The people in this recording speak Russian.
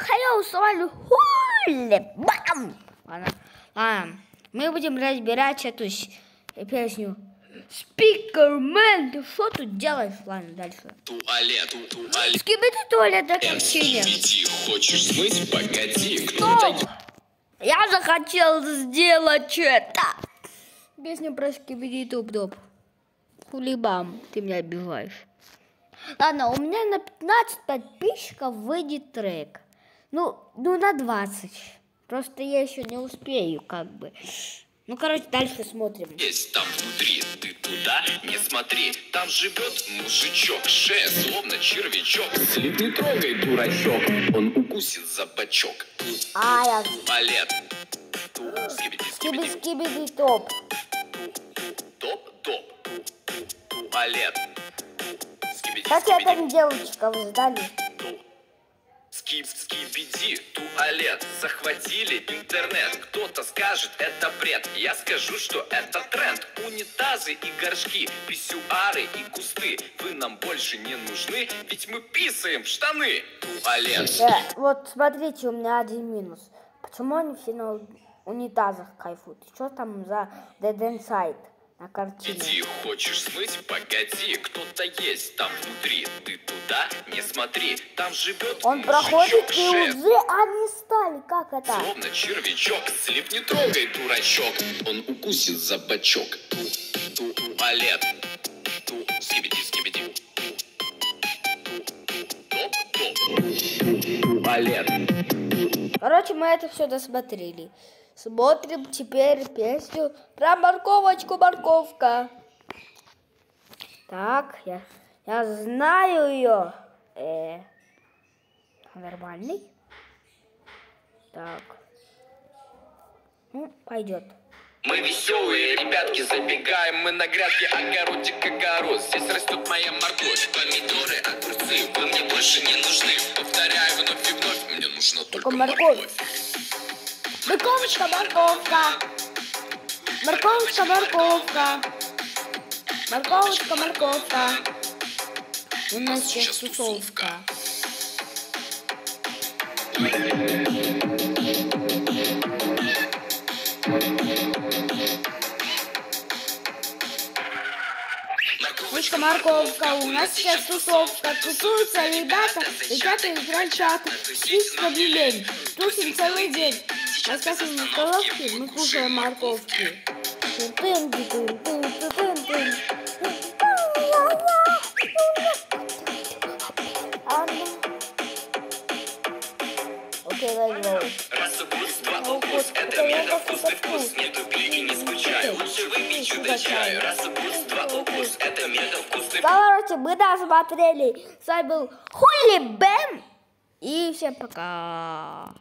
hello, с вами Хули, бам! Ладно, ладно, мы будем разбирать эту песню. Спикермен, ты что тут делаешь? Ладно, дальше. Туалет, ту- туалет. Скибиди туалет кончине. Скибиди, хочешь смыть? Погоди, кто? Я захотел сделать это. Песня про скибиди топ. Хулибам, ты меня обижаешь. Ладно, у меня на 15 подписчиков выйдет трек. Ну, ну на 20. Просто я еще не успею, как бы. Ну, короче, дальше смотрим. Есть там внутри, ты туда не смотри Там живет мужичок, шея словно червячок След не трогай, дурачок, он укусит за бочок А, я... Туалет, ту, скибиди, Скиби, скибиди, скибиди, топ. топ, топ Туалет, скибиди, Как я там девочков сдали? ту Скип, скибиди, туалет. Захватили интернет. Кто-то скажет, это бред. Я скажу, что это тренд. Унитазы и горшки Писсуары и кусты. Вы нам больше не нужны Ведь мы писаем в штаны. Туалет. Э, вот смотрите, у меня один минус. Почему они все на унитазах кайфуют? Что там за Dead Inside на картине? Иди, хочешь смыть? Погоди, кто-то есть там внутри Ты туда не смотри Там живет Он мужичок, проходит и уже они стали. Как это? Словно червячок, слип не трогай, дурачок. Он укусит за бочок. Ту, ту, туалет. Ту, скибиди, скибиди. Туалет. Короче, мы это все досмотрели. Смотрим теперь песню про морковочку морковка. Так, я, я знаю ее. Э, нормальный. Так. Ну, пойдет. Мы веселые ребятки, забегаем мы на грядке Огородик, огород, здесь растет моя морковь Помидоры, огурцы, вы мне больше не нужны Повторяю вновь и вновь, мне нужна только морковь. морковь Морковочка, морковка. Морковочка, морковка. Морковочка, морковка. У нас сейчас тусовка. Морковочка, морковка, у нас сейчас тусовка. Тусуются ребята, ребята играют чаты. Спичка лень, тусим целый день. Рассказываем на столовке, мы кушаем морковки. Раз укус, два укус, это мега вкусный вкус Не тупи и не скучай, лучше выпей чудо-чай Раз укус, Короче, мы досмотрели. С вами был Хули Бэм. И всем пока.